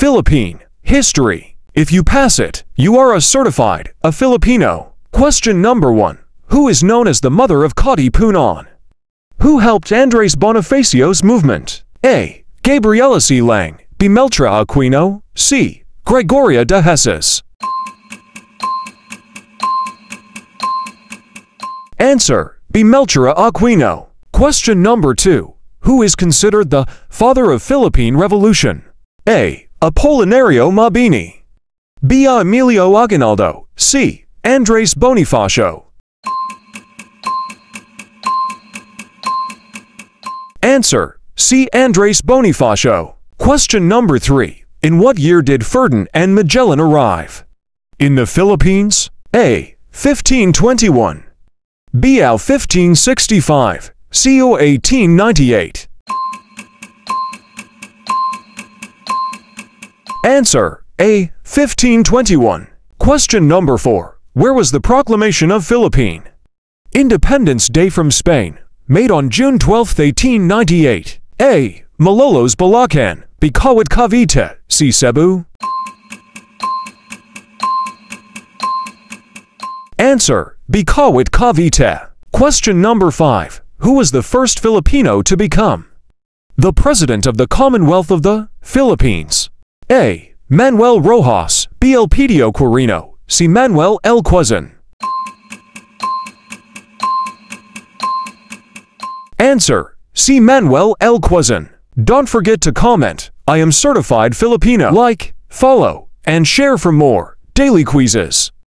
Philippine. History. If you pass it, you are a certified, a Filipino. Question number 1. Who is known as the mother of Katipunan? Who helped Andres Bonifacio's movement? A. Gabriela Silang, B. Melchora Aquino, C. Gregoria de Jesus. Answer. B. Melchora Aquino. Question number 2. Who is considered the father of Philippine Revolution? A. Apolinario Mabini. B. Emilio Aguinaldo. C. Andres Bonifacio. Answer. C. Andres Bonifacio. Question number 3. In what year did Ferdinand and Magellan arrive? In the Philippines? A. 1521. B. Al 1565. C. O 1898. Answer. A. 1521. Question number 4. Where was the Proclamation of Philippine? Independence Day from Spain, made on June 12, 1898. A. Malolos Bulacan, B. Kawit Cavite, C. Cebu. Answer. B. Kawit Cavite. Question number 5. Who was the first Filipino to become the President of the Commonwealth of the Philippines? A. Manuel Rojas, B. Elpidio Quirino, C. Manuel L. Quezon. Answer. C. Manuel L. Quezon. Don't forget to comment, I am certified Filipino. Like, follow, and share for more daily quizzes.